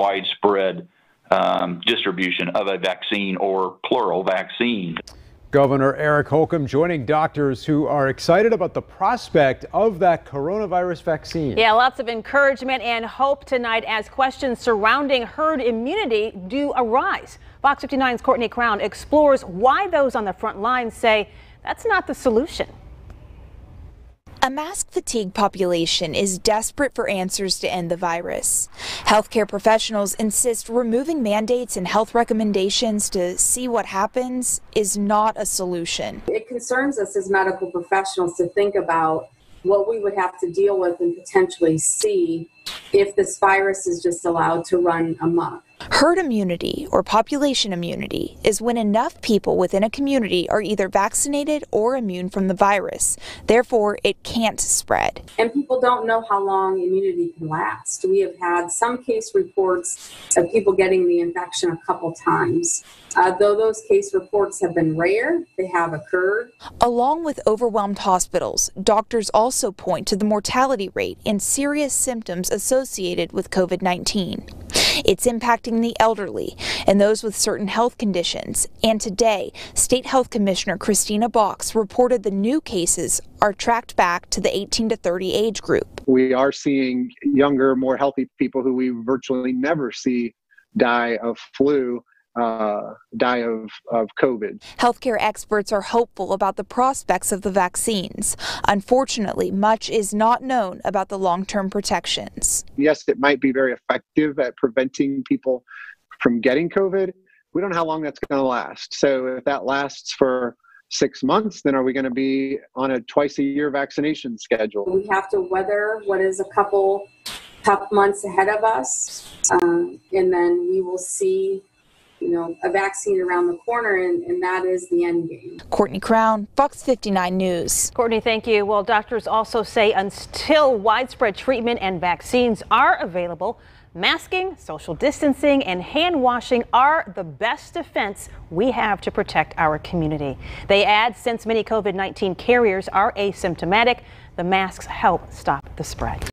widespread um, distribution of a vaccine or plural vaccine. Governor Eric Holcomb joining doctors who are excited about the prospect of that coronavirus vaccine. Yeah, lots of encouragement and hope tonight as questions surrounding herd immunity do arise. Fox 59's Courtney Crown explores why those on the front lines say that's not the solution. A mask fatigue population is desperate for answers to end the virus. Healthcare professionals insist removing mandates and health recommendations to see what happens is not a solution. It concerns us as medical professionals to think about what we would have to deal with and potentially see if this virus is just allowed to run amok. Herd immunity or population immunity is when enough people within a community are either vaccinated or immune from the virus. Therefore, it can't spread. And people don't know how long immunity can last. We have had some case reports of people getting the infection a couple times. Uh, though those case reports have been rare, they have occurred. Along with overwhelmed hospitals, doctors also point to the mortality rate and serious symptoms associated with COVID 19. It's impacting the elderly and those with certain health conditions. And today, State Health Commissioner Kristina Box reported the new cases are tracked back to the 18 to 30 age group. We are seeing younger, more healthy people who we virtually never see die of flu uh, die of, of COVID. Healthcare experts are hopeful about the prospects of the vaccines. Unfortunately, much is not known about the long term protections. Yes, it might be very effective at preventing people from getting COVID. We don't know how long that's going to last. So, if that lasts for six months, then are we going to be on a twice a year vaccination schedule? We have to weather what is a couple tough months ahead of us, um, and then we will see you know, a vaccine around the corner, and, and that is the end game. Courtney Crown, Fox 59 News. Courtney, thank you. Well, doctors also say until widespread treatment and vaccines are available, masking, social distancing, and hand washing are the best defense we have to protect our community. They add since many COVID 19 carriers are asymptomatic, the masks help stop the spread.